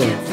sure.